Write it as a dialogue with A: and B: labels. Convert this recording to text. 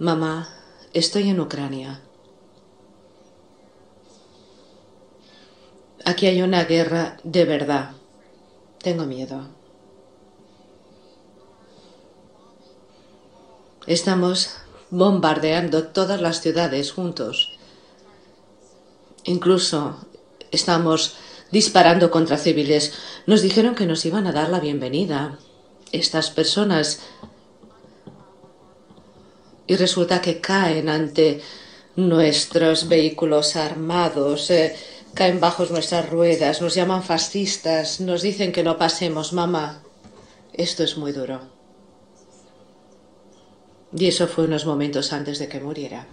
A: Mamá, estoy en Ucrania. Aquí hay una guerra de verdad. Tengo miedo. Estamos bombardeando todas las ciudades juntos. Incluso estamos disparando contra civiles. Nos dijeron que nos iban a dar la bienvenida. Estas personas. Y resulta que caen ante nuestros vehículos armados, eh, caen bajo nuestras ruedas, nos llaman fascistas, nos dicen que no pasemos, mamá. Esto es muy duro. Y eso fue unos momentos antes de que muriera.